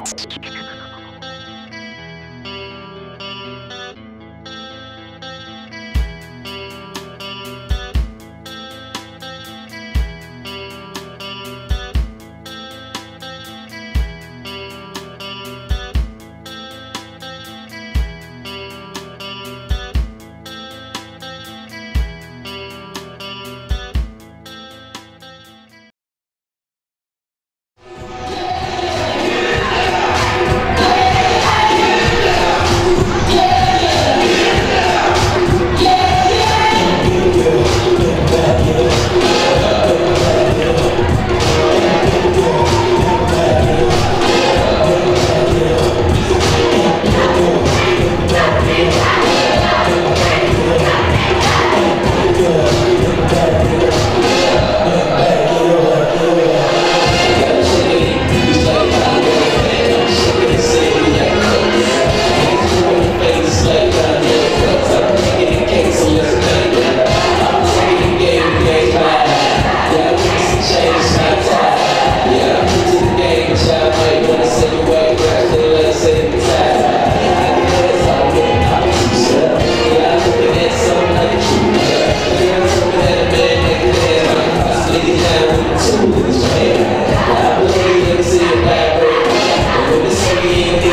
かっこいい。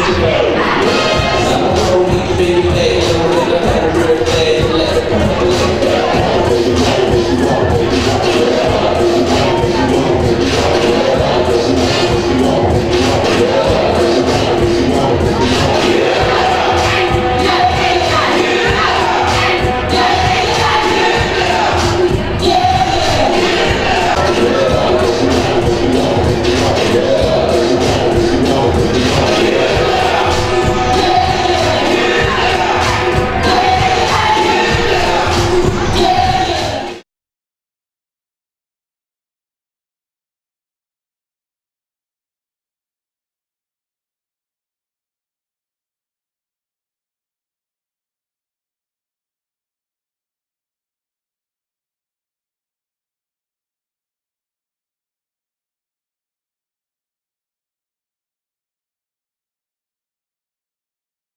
Thank you.